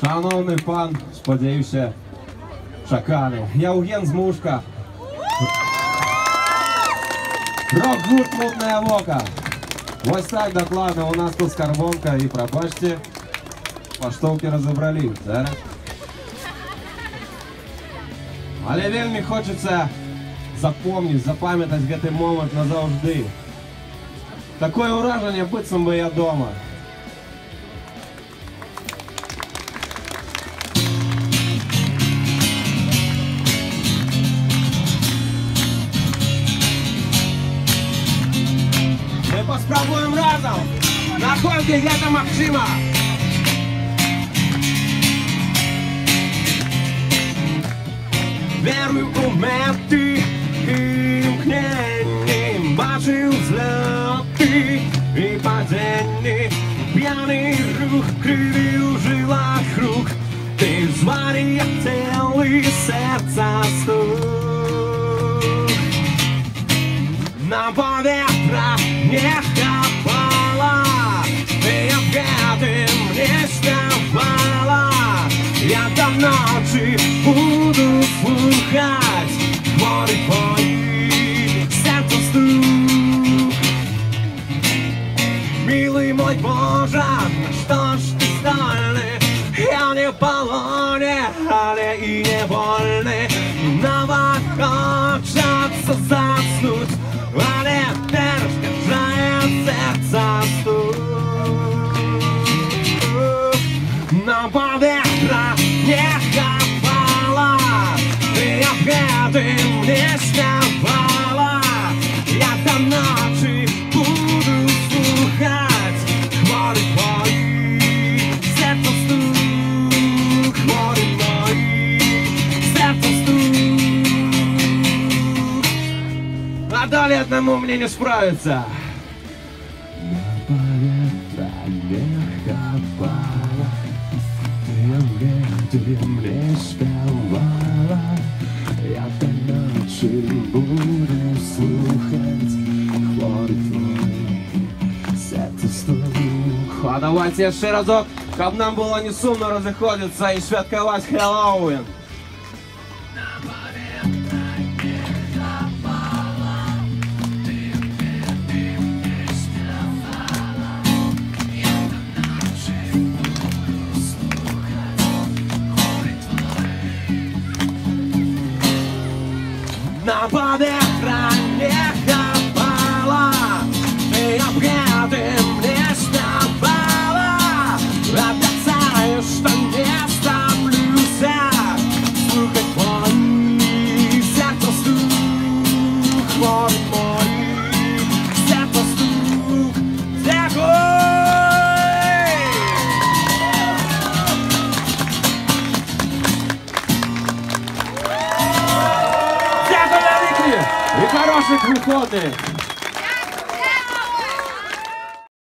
Шановний пан, сподіваюся, шакали. Євген Змушка. Рок-гурт «Мутная вока». Ось так докладно у нас тут скарбонка і пробачте, поштовки розібрали. Зараз. Але вельми хочеться запомнити, запам'ятати гэты момент назавжди. Такое ураження, быццам би я дома. Мы паспрабуем разом, наколькі гэта магчыма. Верую у меты і імкненні, бачив злети і падінні, п'яний рух, криві у жилах рук, ти зварі цілий серця стук. На повітря не хапала, я в гэтым не ставала. Я до ночи буду слухать Твори твои сердце стук Милый мой Боже, что ж ты стольный? Я не полоне, але и не вольный. Снова хочется заснуть Гэтым не ставала Я до ночи буду слухать Хворы твои, сердце стук Хворы мои, сердце стук А далее одному мне не справиться где не спевала Я до ночи буду слухать Хворы твої серце стук А давайте ще разок, щоб нам було не сумно розіходитися і святкувати Хеллоуін. На поветра не хапала Ты об гэтым не ставала Обещаю, что не ставлюся Слухать твои сердце стук Хворы мои хороших виходить!